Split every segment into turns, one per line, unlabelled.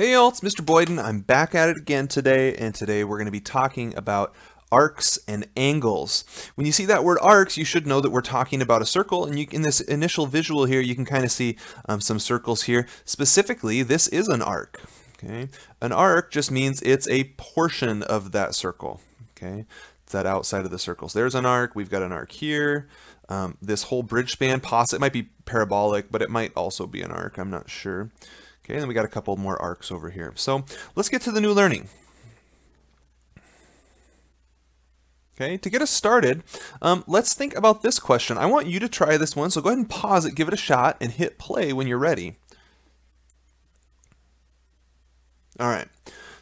Hey y'all, it's Mr. Boyden. I'm back at it again today, and today we're going to be talking about arcs and angles. When you see that word arcs, you should know that we're talking about a circle, and you, in this initial visual here, you can kind of see um, some circles here. Specifically, this is an arc. Okay, An arc just means it's a portion of that circle. Okay, it's that outside of the circles. There's an arc, we've got an arc here. Um, this whole bridge span, poss it might be parabolic, but it might also be an arc, I'm not sure. Okay, and then we got a couple more arcs over here. So let's get to the new learning. Okay, to get us started, um, let's think about this question. I want you to try this one, so go ahead and pause it, give it a shot, and hit play when you're ready. All right,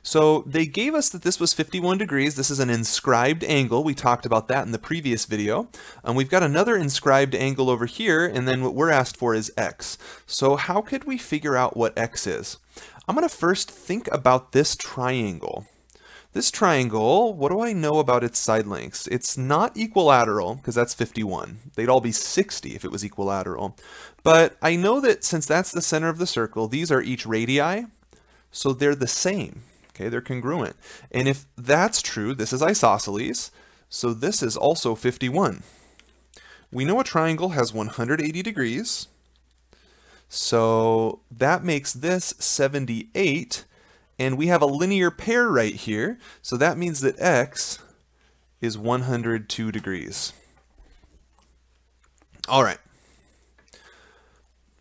so they gave us that this was 51 degrees. This is an inscribed angle. We talked about that in the previous video. And we've got another inscribed angle over here, and then what we're asked for is x. So how could we figure out what x is? I'm going to first think about this triangle. This triangle, what do I know about its side lengths? It's not equilateral, because that's 51. They'd all be 60 if it was equilateral. But I know that since that's the center of the circle, these are each radii, so they're the same. Okay, they're congruent. And if that's true, this is isosceles, so this is also 51. We know a triangle has 180 degrees, so that makes this 78, and we have a linear pair right here, so that means that x is 102 degrees. All right.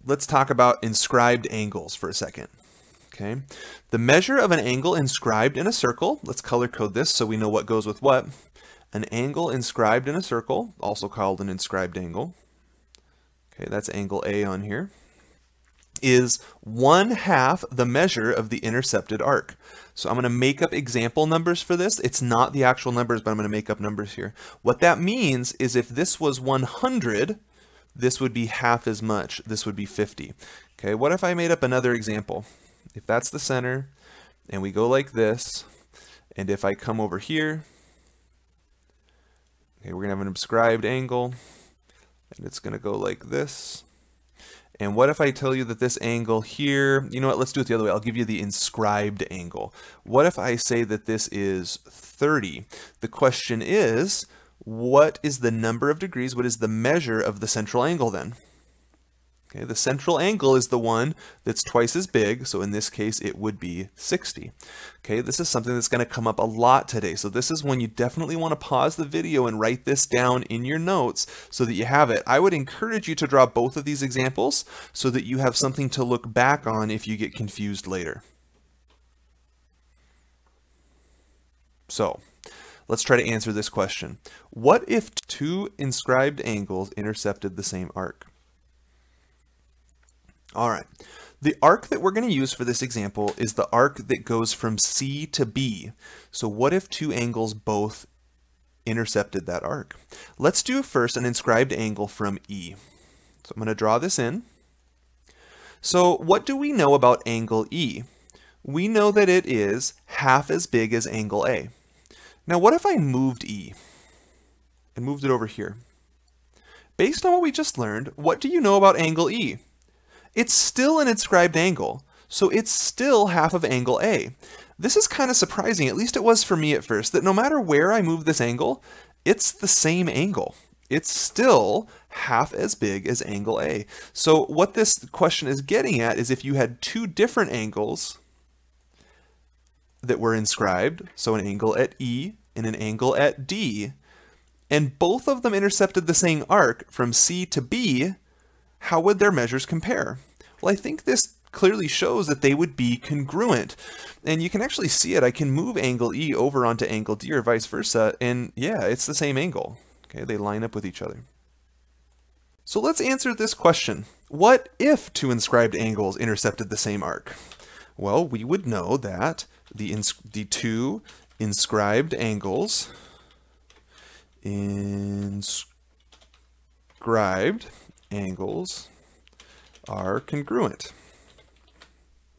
Let's talk about inscribed angles for a second. Okay, the measure of an angle inscribed in a circle, let's color code this so we know what goes with what. An angle inscribed in a circle, also called an inscribed angle, okay, that's angle A on here, is one half the measure of the intercepted arc. So I'm going to make up example numbers for this. It's not the actual numbers, but I'm going to make up numbers here. What that means is if this was 100, this would be half as much. This would be 50. Okay, what if I made up another example? If that's the center, and we go like this, and if I come over here, okay, we're to have an inscribed angle, and it's to go like this. And what if I tell you that this angle here, you know what, let's do it the other way. I'll give you the inscribed angle. What if I say that this is 30? The question is, what is the number of degrees? What is the measure of the central angle then? Okay, the central angle is the one that's twice as big, so in this case it would be 60. Okay, this is something that's going to come up a lot today, so this is when you definitely want to pause the video and write this down in your notes so that you have it. I would encourage you to draw both of these examples so that you have something to look back on if you get confused later. So, let's try to answer this question. What if two inscribed angles intercepted the same arc? All right. The arc that we're going to use for this example is the arc that goes from C to B. So what if two angles both intercepted that arc? Let's do first an inscribed angle from E. So I'm going to draw this in. So what do we know about angle E? We know that it is half as big as angle A. Now what if I moved E and moved it over here? Based on what we just learned, what do you know about angle E? It's still an inscribed angle, so it's still half of angle A. This is kind of surprising, at least it was for me at first, that no matter where I move this angle, it's the same angle. It's still half as big as angle A. So what this question is getting at is if you had two different angles that were inscribed, so an angle at E and an angle at D, and both of them intercepted the same arc from C to B, how would their measures compare? Well, I think this clearly shows that they would be congruent. And you can actually see it. I can move angle E over onto angle D or vice versa, and yeah, it's the same angle. Okay, they line up with each other. So let's answer this question. What if two inscribed angles intercepted the same arc? Well, we would know that the, the two inscribed angles inscribed angles are congruent.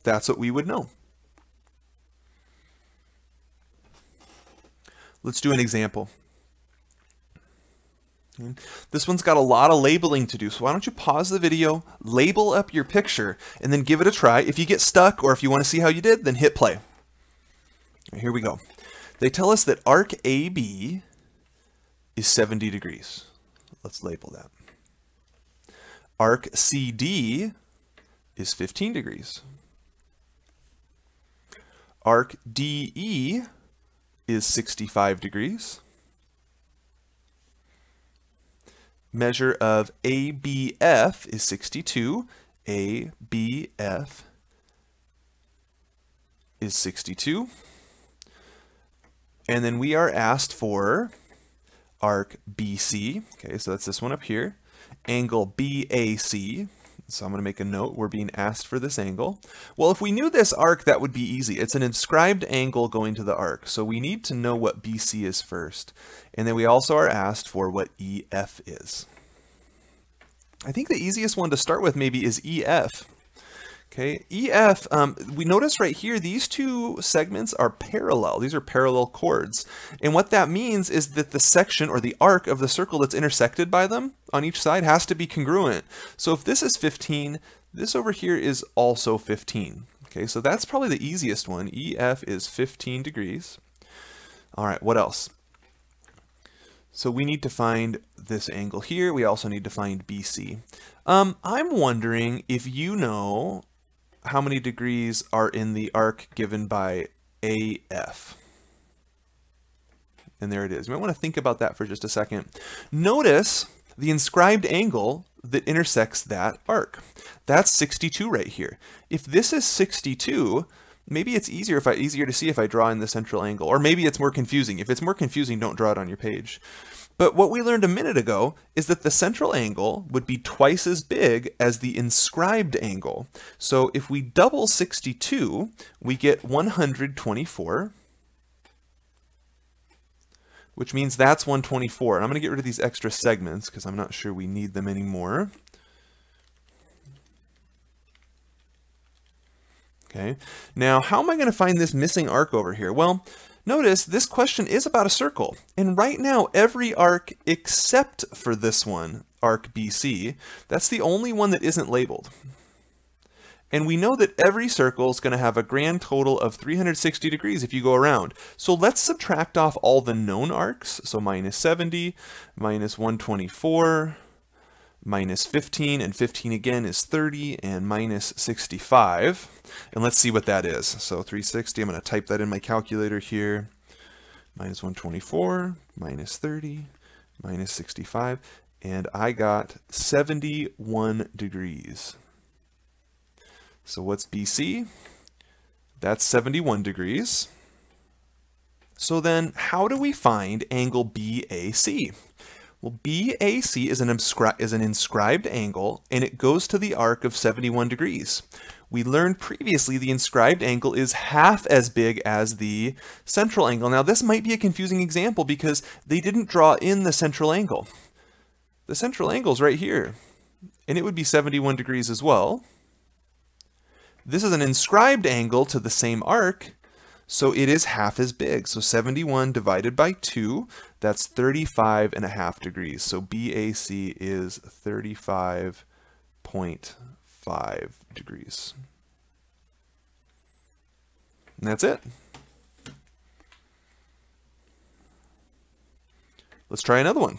That's what we would know. Let's do an example. This one's got a lot of labeling to do, so why don't you pause the video, label up your picture, and then give it a try. If you get stuck or if you want to see how you did, then hit play. Here we go. They tell us that arc AB is 70 degrees. Let's label that. Arc CD is 15 degrees. Arc DE is 65 degrees. Measure of ABF is 62. ABF is 62. And then we are asked for arc BC. Okay, so that's this one up here. Angle BAC. So I'm going to make a note. We're being asked for this angle. Well, if we knew this arc, that would be easy. It's an inscribed angle going to the arc. So we need to know what BC is first. And then we also are asked for what EF is. I think the easiest one to start with maybe is EF. Okay, EF, um, we notice right here, these two segments are parallel. These are parallel chords. And what that means is that the section or the arc of the circle that's intersected by them on each side has to be congruent. So if this is 15, this over here is also 15. Okay, so that's probably the easiest one. EF is 15 degrees. All right, what else? So we need to find this angle here. We also need to find BC. Um, I'm wondering if you know how many degrees are in the arc given by AF. And there it is. You might want to think about that for just a second. Notice the inscribed angle that intersects that arc. That's 62 right here. If this is 62, maybe it's easier if I easier to see if I draw in the central angle, or maybe it's more confusing. If it's more confusing, don't draw it on your page. But what we learned a minute ago is that the central angle would be twice as big as the inscribed angle. So if we double 62, we get 124, which means that's 124. And I'm going to get rid of these extra segments because I'm not sure we need them anymore. Okay, now how am I going to find this missing arc over here? Well, Notice this question is about a circle, and right now every arc except for this one, arc BC, that's the only one that isn't labeled. And we know that every circle is going to have a grand total of 360 degrees if you go around. So let's subtract off all the known arcs. So minus 70, minus 124, minus 15, and 15 again is 30, and minus 65. And let's see what that is. So 360, I'm going to type that in my calculator here. Minus 124, minus 30, minus 65, and I got 71 degrees. So what's BC? That's 71 degrees. So then how do we find angle BAC? Well, BAC is an, is an inscribed angle, and it goes to the arc of 71 degrees. We learned previously the inscribed angle is half as big as the central angle. Now, this might be a confusing example because they didn't draw in the central angle. The central angle is right here, and it would be 71 degrees as well. This is an inscribed angle to the same arc, so it is half as big. So 71 divided by 2, that's 35 and a half degrees. So BAC is 35.5 degrees. And that's it. Let's try another one.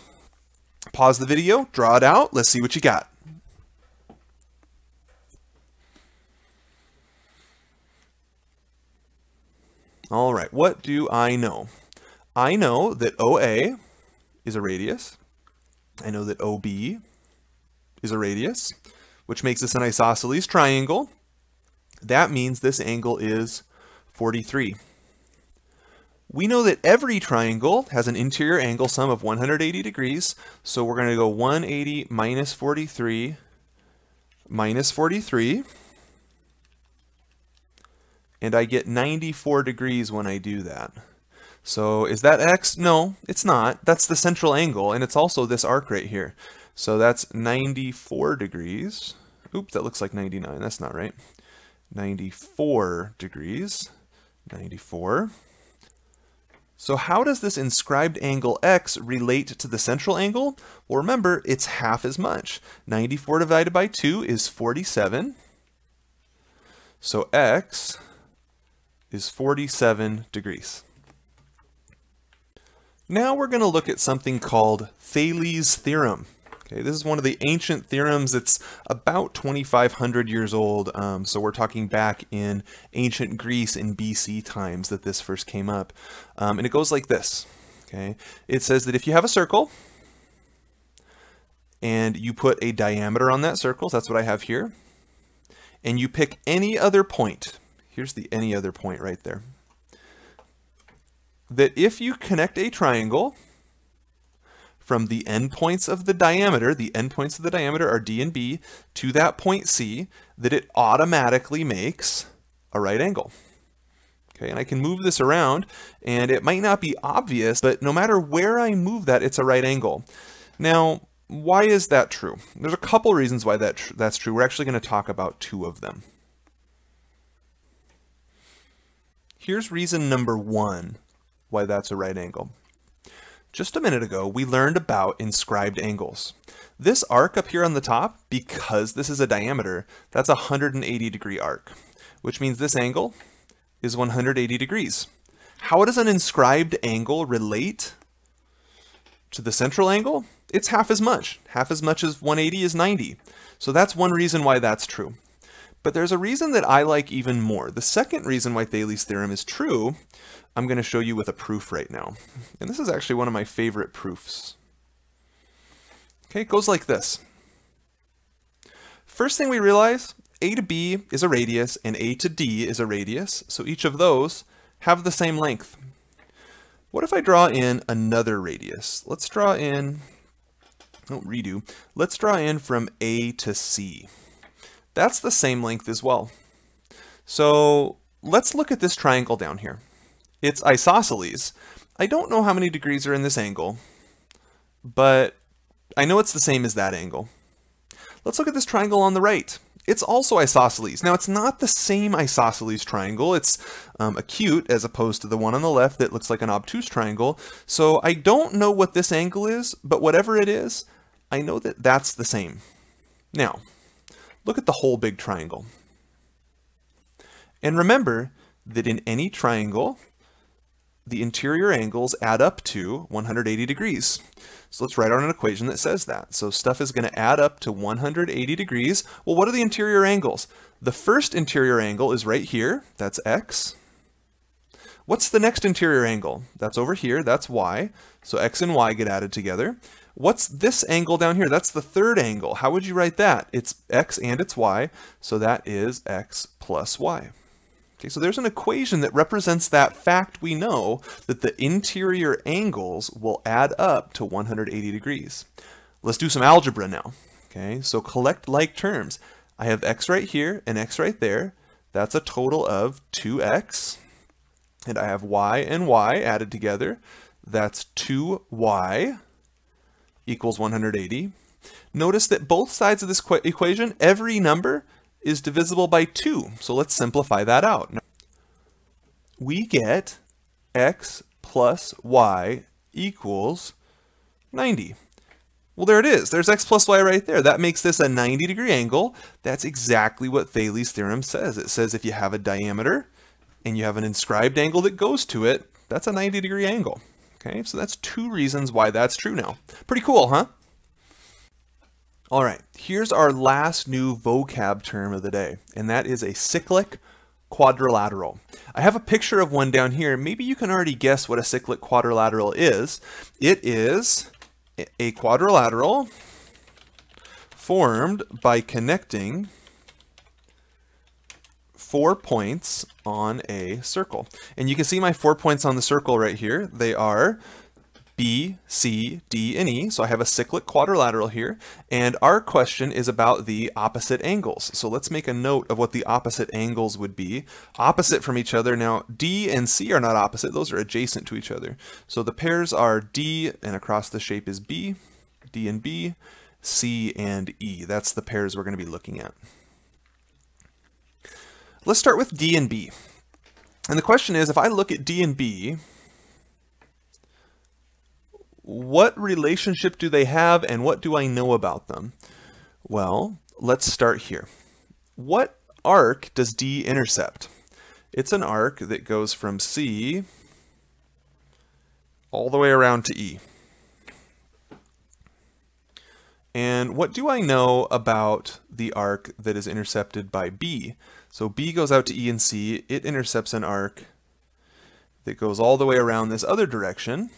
Pause the video, draw it out, let's see what you got. All right, what do I know? I know that OA is a radius. I know that OB is a radius, which makes this an isosceles triangle. That means this angle is 43. We know that every triangle has an interior angle sum of 180 degrees, so we're going to go 180 minus 43 minus 43 and I get 94 degrees when I do that. So is that x? No, it's not. That's the central angle, and it's also this arc right here. So that's 94 degrees. Oops, that looks like 99. That's not right. 94 degrees. 94. So how does this inscribed angle x relate to the central angle? Well, remember, it's half as much. 94 divided by 2 is 47. So x is 47 degrees. Now we're going to look at something called Thales' theorem. Okay, this is one of the ancient theorems. It's about 2,500 years old. Um, so we're talking back in ancient Greece in BC times that this first came up. Um, and it goes like this. Okay, it says that if you have a circle and you put a diameter on that circle, that's what I have here, and you pick any other point. Here's the any other point right there. That if you connect a triangle from the endpoints of the diameter, the endpoints of the diameter are D and B, to that point C, that it automatically makes a right angle. Okay, and I can move this around, and it might not be obvious, but no matter where I move that, it's a right angle. Now, why is that true? There's a couple reasons why that tr that's true. We're actually going to talk about two of them. Here's reason number one why that's a right angle. Just a minute ago, we learned about inscribed angles. This arc up here on the top, because this is a diameter, that's a 180 degree arc, which means this angle is 180 degrees. How does an inscribed angle relate to the central angle? It's half as much. Half as much as 180 is 90. So that's one reason why that's true. But there's a reason that I like even more. The second reason why Thales' theorem is true I'm going to show you with a proof right now. And this is actually one of my favorite proofs. Okay, it goes like this. First thing we realize, A to B is a radius and A to D is a radius, so each of those have the same length. What if I draw in another radius? Let's draw in, oh, redo. Let's draw in from A to C. That's the same length as well. So let's look at this triangle down here. It's isosceles. I don't know how many degrees are in this angle, but I know it's the same as that angle. Let's look at this triangle on the right. It's also isosceles. Now, it's not the same isosceles triangle. It's um, acute as opposed to the one on the left that looks like an obtuse triangle. So I don't know what this angle is, but whatever it is, I know that that's the same. Now, look at the whole big triangle. And remember that in any triangle, the interior angles add up to 180 degrees. So let's write out an equation that says that. So stuff is going to add up to 180 degrees. Well, what are the interior angles? The first interior angle is right here. That's x. What's the next interior angle? That's over here. That's y. So x and y get added together. What's this angle down here? That's the third angle. How would you write that? It's x and it's y. So that is x plus y. Okay, so there's an equation that represents that fact we know that the interior angles will add up to 180 degrees. Let's do some algebra now. Okay, so collect like terms. I have x right here and x right there. That's a total of 2x. And I have y and y added together. That's 2y equals 180. Notice that both sides of this equation, every number is divisible by 2. So let's simplify that out. We get x plus y equals 90. Well, there it is. There's x plus y right there. That makes this a 90 degree angle. That's exactly what Thales' theorem says. It says if you have a diameter and you have an inscribed angle that goes to it, that's a 90 degree angle. Okay, so that's two reasons why that's true now. Pretty cool, huh? All right, here's our last new vocab term of the day, and that is a cyclic quadrilateral. I have a picture of one down here. Maybe you can already guess what a cyclic quadrilateral is. It is a quadrilateral formed by connecting four points on a circle. And you can see my four points on the circle right here. They are B, C, D, and E. So I have a cyclic quadrilateral here. And our question is about the opposite angles. So let's make a note of what the opposite angles would be. Opposite from each other. Now, D and C are not opposite. Those are adjacent to each other. So the pairs are D, and across the shape is B, D and B, C and E. That's the pairs we're going to be looking at. Let's start with D and B. And the question is, if I look at D and B, what relationship do they have and what do I know about them? Well, let's start here. What arc does D intercept? It's an arc that goes from C all the way around to E. And what do I know about the arc that is intercepted by B? So B goes out to E and C, it intercepts an arc that goes all the way around this other direction.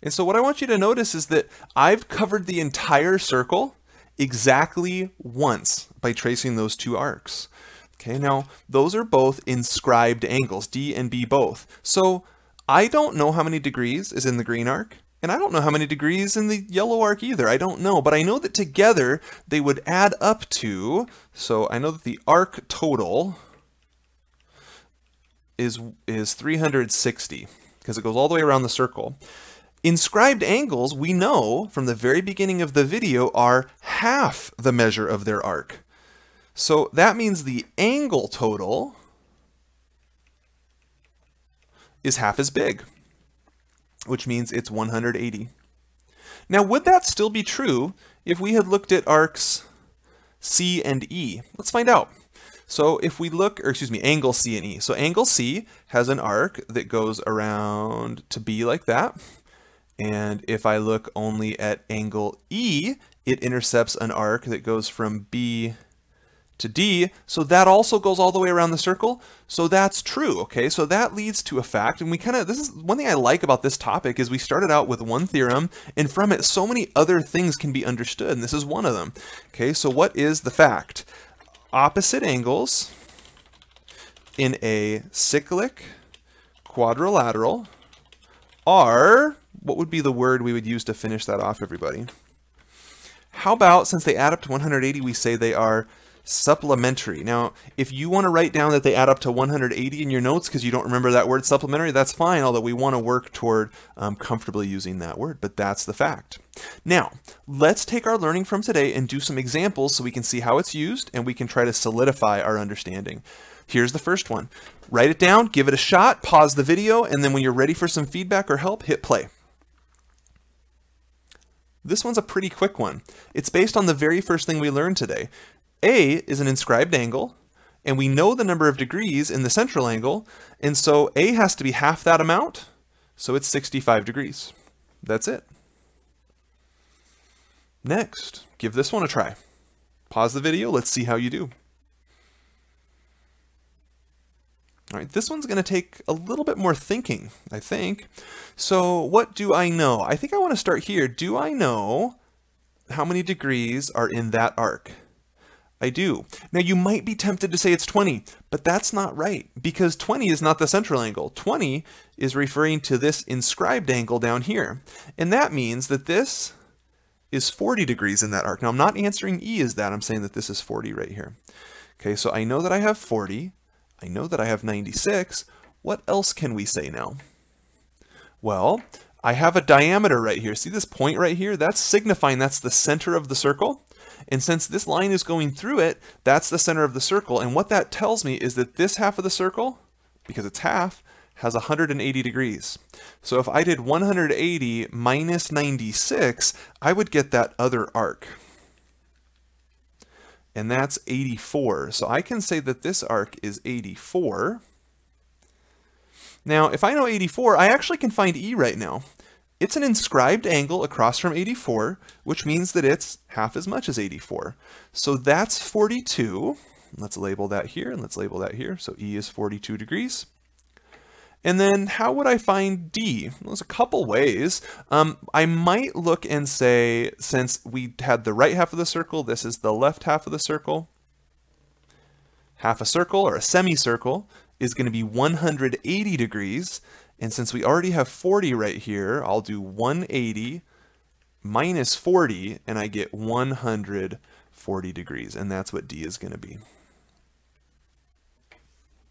And so what I want you to notice is that I've covered the entire circle exactly once by tracing those two arcs. Okay, now those are both inscribed angles, D and B both. So I don't know how many degrees is in the green arc, and I don't know how many degrees in the yellow arc either. I don't know, but I know that together they would add up to, so I know that the arc total is, is 360 because it goes all the way around the circle. Inscribed angles, we know from the very beginning of the video, are half the measure of their arc. So that means the angle total is half as big, which means it's 180. Now, would that still be true if we had looked at arcs C and E? Let's find out. So if we look, or excuse me, angle C and E. So angle C has an arc that goes around to B like that. And if I look only at angle E, it intercepts an arc that goes from B to D, so that also goes all the way around the circle. So that's true, okay? So that leads to a fact, and we kind of, this is one thing I like about this topic is we started out with one theorem, and from it so many other things can be understood, and this is one of them. Okay, so what is the fact? Opposite angles in a cyclic quadrilateral are what would be the word we would use to finish that off, everybody? How about, since they add up to 180, we say they are supplementary. Now, if you want to write down that they add up to 180 in your notes because you don't remember that word supplementary, that's fine, although we want to work toward um, comfortably using that word, but that's the fact. Now, let's take our learning from today and do some examples so we can see how it's used and we can try to solidify our understanding. Here's the first one. Write it down, give it a shot, pause the video, and then when you're ready for some feedback or help, hit play. This one's a pretty quick one. It's based on the very first thing we learned today. A is an inscribed angle, and we know the number of degrees in the central angle, and so A has to be half that amount, so it's 65 degrees. That's it. Next, give this one a try. Pause the video, let's see how you do. All right, this one's going to take a little bit more thinking, I think. So what do I know? I think I want to start here. Do I know how many degrees are in that arc? I do. Now you might be tempted to say it's 20, but that's not right because 20 is not the central angle. 20 is referring to this inscribed angle down here. And that means that this is 40 degrees in that arc. Now I'm not answering E as that, I'm saying that this is 40 right here. Okay, so I know that I have 40, I know that I have 96. What else can we say now? Well, I have a diameter right here. See this point right here? That's signifying that's the center of the circle. And since this line is going through it, that's the center of the circle. And what that tells me is that this half of the circle, because it's half, has 180 degrees. So if I did 180 minus 96, I would get that other arc and that's 84. So I can say that this arc is 84. Now, if I know 84, I actually can find E right now. It's an inscribed angle across from 84, which means that it's half as much as 84. So that's 42. Let's label that here, and let's label that here. So E is 42 degrees. And then how would I find D? Well, there's a couple ways. Um, I might look and say, since we had the right half of the circle, this is the left half of the circle. Half a circle or a semicircle is going to be 180 degrees. And since we already have 40 right here, I'll do 180 minus 40 and I get 140 degrees. And that's what D is going to be.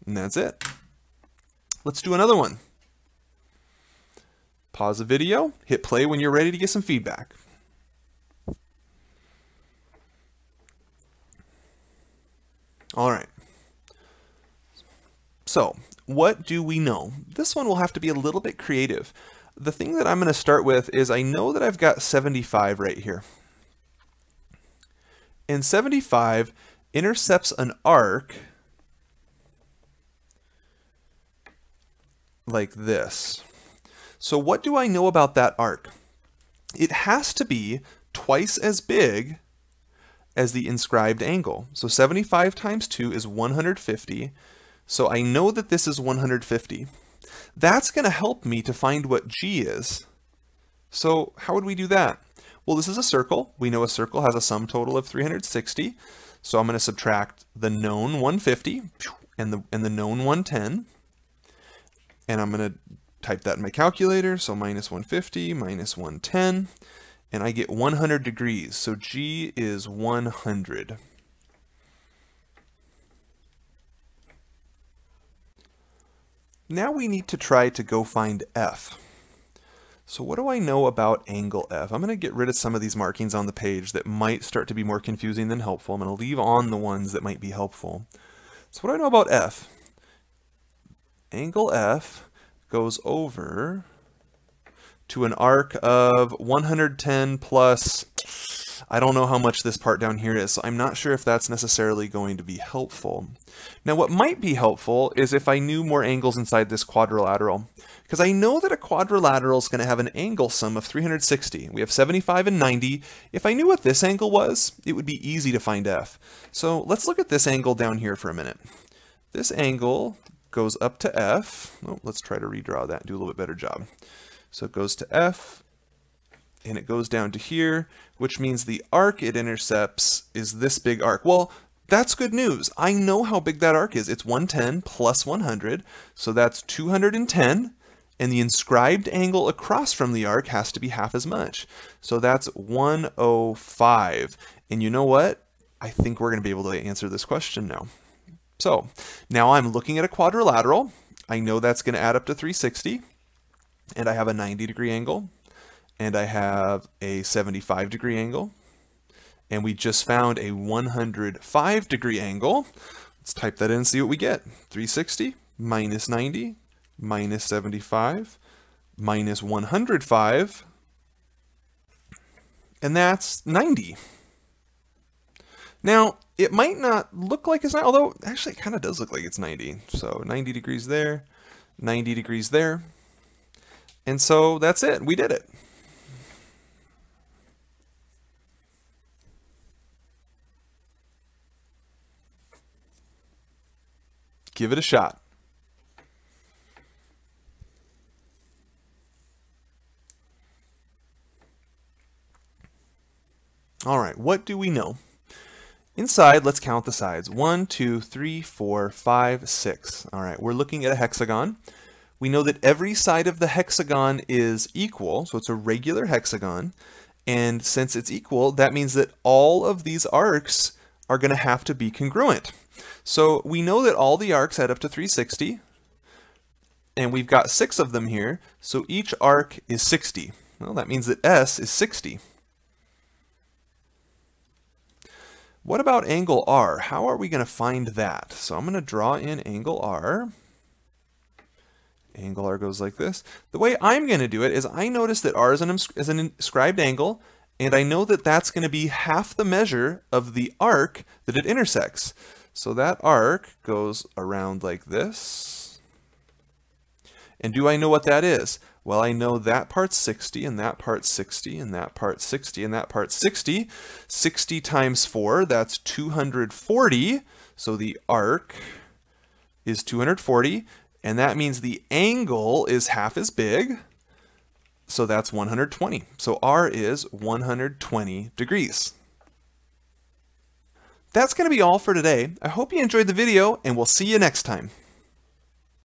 And that's it. Let's do another one. Pause the video, hit play when you're ready to get some feedback. All right. So, what do we know? This one will have to be a little bit creative. the thing that I'm going to start with is I know that I've got 75 right here. And 75 intercepts an arc like this. So what do I know about that arc? It has to be twice as big as the inscribed angle. So 75 times 2 is 150. So I know that this is 150. That's going to help me to find what g is. So how would we do that? Well, this is a circle. We know a circle has a sum total of 360. So I'm going to subtract the known 150 and the, and the known 110. And I'm going to type that in my calculator. So minus 150 minus 110. And I get 100 degrees. So G is 100. Now we need to try to go find F. So what do I know about angle F? I'm going to get rid of some of these markings on the page that might start to be more confusing than helpful. I'm going to leave on the ones that might be helpful. So what do I know about F? Angle F goes over to an arc of 110 plus I don't know how much this part down here is, so I'm not sure if that's necessarily going to be helpful. Now what might be helpful is if I knew more angles inside this quadrilateral, because I know that a quadrilateral is going to have an angle sum of 360. We have 75 and 90. If I knew what this angle was, it would be easy to find f. So let's look at this angle down here for a minute. This angle goes up to f. Oh, let's try to redraw that do a little bit better job. So it goes to f, and it goes down to here, which means the arc it intercepts is this big arc. Well, that's good news. I know how big that arc is. It's 110 plus 100, so that's 210, and the inscribed angle across from the arc has to be half as much. So that's 105. And you know what? I think we're going to be able to answer this question now. So now I'm looking at a quadrilateral. I know that's going to add up to 360, and I have a 90 degree angle, and I have a 75 degree angle, and we just found a 105 degree angle. Let's type that in and see what we get. 360 minus 90 minus 75 minus 105, and that's 90. Now, it might not look like it's not, although actually it kind of does look like it's 90. So 90 degrees there, 90 degrees there. And so that's it. We did it. Give it a shot. All right, what do we know? Inside, let's count the sides. One, two, three, four, five, six. All right, we're looking at a hexagon. We know that every side of the hexagon is equal, so it's a regular hexagon. And since it's equal, that means that all of these arcs are going to have to be congruent. So we know that all the arcs add up to 360, and we've got six of them here, so each arc is 60. Well, that means that S is 60. What about angle R? How are we going to find that? So I'm going to draw in angle R. Angle R goes like this. The way I'm going to do it is I notice that R is an, is an inscribed angle, and I know that that's going to be half the measure of the arc that it intersects. So that arc goes around like this. And do I know what that is? Well, I know that part's 60, and that part's 60, and that part's 60, and that part's 60. 60 times 4, that's 240. So the arc is 240, and that means the angle is half as big. So that's 120. So R is 120 degrees. That's going to be all for today. I hope you enjoyed the video, and we'll see you next time.